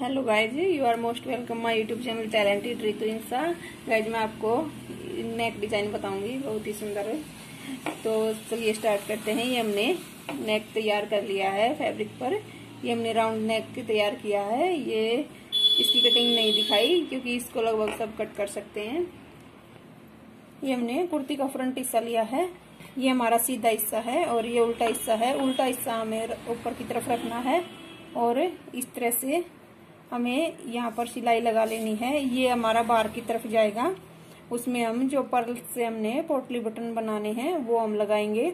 Hello guys you are most welcome my YouTube channel talented Ritu Insa guys मैं आपको नेक design बताऊँगी। बहुत ही सुंदर है। तो चलिए स्टार्ट करते हैं। ये हमने नेक तैयार कर लिया है फैब्रिक पर। ये हमने राउंड नेक तैयार किया है। ये इसकी कटिंग नहीं दिखाई, क्योंकि इसको लगभग सब कट कर सकते हैं। ये हमने कुर्ती का फ्रंट हिस्सा लिया है। ये हमारा सीधा हिस्सा है और ये उल्टा हिस्सा है। उल्टा हिस्सा हमें ऊपर की तरफ़ रखना है और इस तरह से हमें यहाँ पर सिलाई लगा लेनी है। ये हमारा बार की तरफ़ जाएगा। उसमें हम जो पर्ल से हमने पोटली बटन बनाने हैं, वो हम लगाएँगे।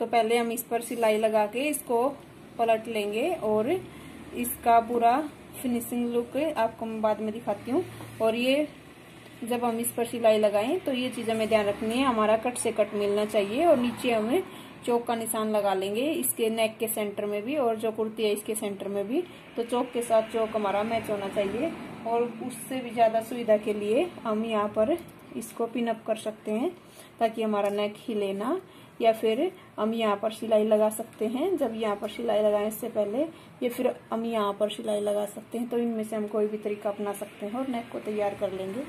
तो पहले हम इस पर सिलाई लगा के इसको पलट लेंगे और इसका पूरा फिनिशिंग लुक आपको मैं बाद में दिखाती हूँ। और ये जब हम इस पर सिलाई लगाएँ तो ये चीज़ हमें ध्यान रखनी है। हमारा कट से कट मिलना चाहिए और नीचे हमें चौक का निशान लगा लेंगे, इसके नेक के सेंटर में भी और जो कुर्ती है इसके सेंटर में भी। तो चौक के साथ चौक हमारा मैच होना चाहिए और उससे भी ज़्यादा सुविधा के लिए हम यहाँ पर इसको पिनअप कर सकते हैं ताकि हमारा नेक हिले ना, या फिर हम यहाँ पर सिलाई लगा सकते हैं। जब यहाँ पर सिलाई लगाए इससे पहले या फिर हम यहाँ पर सिलाई लगा सकते हैं तो इनमें से हम कोई भी तरीका अपना सकते हैं और नेक को तैयार कर लेंगे।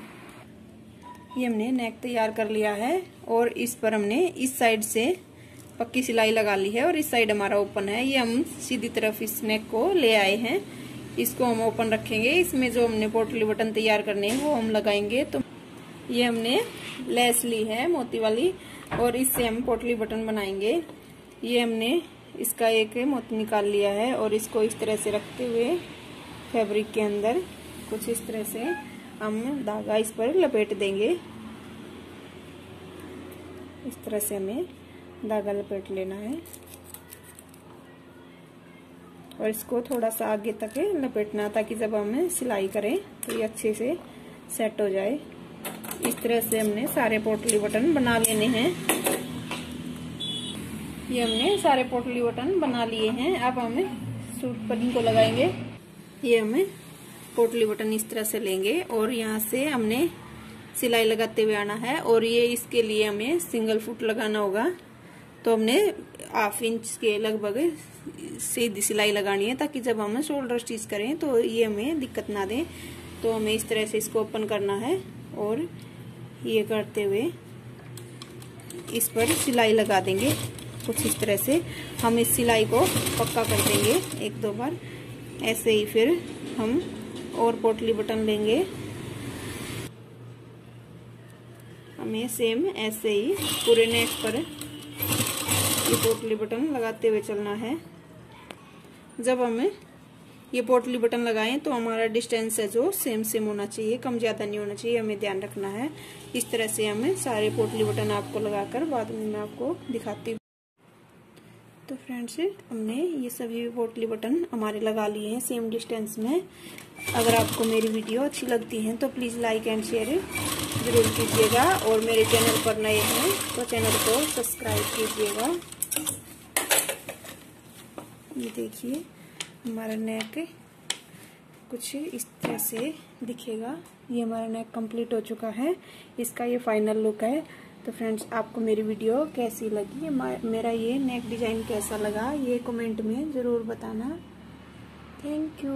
ये हमने नेक तैयार कर लिया है और इस पर हमने इस साइड से पक्की सिलाई लगा ली है और इस साइड हमारा ओपन है। ये हम सीधी तरफ़ इस नेक को ले आए हैं। इसको हम ओपन रखेंगे। इसमें जो हमने पोटली बटन तैयार करने हैं, वो हम लगाएँगे। तो ये हमने लेस ली है मोती वाली और इससे हम पोटली बटन बनाएँगे। ये हमने इसका एक मोती निकाल लिया है और इसको इस तरह से रखते हुए फैब्रिक के अंदर कुछ इस तरह से हम धागा इस पर लपेट देंगे। इस तरह से हमें धागा लपेट लेना है। और इसको थोड़ा सा आगे तक लपेटना, ताकि जब हम सिलाई करें तो ये अच्छे से सेट हो जाए। इस तरह से हमने सारे पोटली बटन बना लेने हैं। ये हमने सारे पोटली बटन बना लिए हैं। अब हमें सूट पर इनको लगाएँगे। ये हमें पोटली बटन इस तरह से लेंगे और यहाँ से हमने सिलाई लगाते हुए आना है। और ये इसके लिए हमें सिंगल फुट लगाना होगा। तो हमने हाफ़ इंच के लगभग सीधी सिलाई लगानी है ताकि जब हम शोल्डर स्टिच करें तो ये हमें दिक्कत ना दे। तो हमें इस तरह से इसको ओपन करना है और ये करते हुए इस पर सिलाई लगा देंगे। कुछ इस तरह से हम इस सिलाई को पक्का कर देंगे एक दो बार। ऐसे ही फिर हम और पोटली बटन लेंगे। हमें सेम ऐसे ही पूरे नेक पर ये पोटली बटन लगाते हुए चलना है। जब हमें ये पोटली बटन लगाएँ तो हमारा डिस्टेंस है जो सेम सेम होना चाहिए, कम ज़्यादा नहीं होना चाहिए, हमें ध्यान रखना है। इस तरह से हमें सारे पोटली बटन आपको लगाकर बाद में मैं आपको दिखाती हूँ। तो फ्रेंड्स, हमने ये सभी पोटली बटन हमारे लगा लिए हैं सेम डिस्टेंस में। अगर आपको मेरी वीडियो अच्छी लगती है तो प्लीज़ लाइक एंड शेयर ज़रूर कीजिएगा। और मेरे चैनल पर नए हैं तो चैनल को सब्सक्राइब कीजिएगा। ये देखिए, हमारा नेक कुछ इस तरह से दिखेगा। ये हमारा नेक कंप्लीट हो चुका है। इसका ये फाइनल लुक है। तो फ्रेंड्स आपको मेरी वीडियो कैसी लगी? मेरा ये नेक डिज़ाइन कैसा लगा? ये कमेंट में ज़रूर बताना। Thank you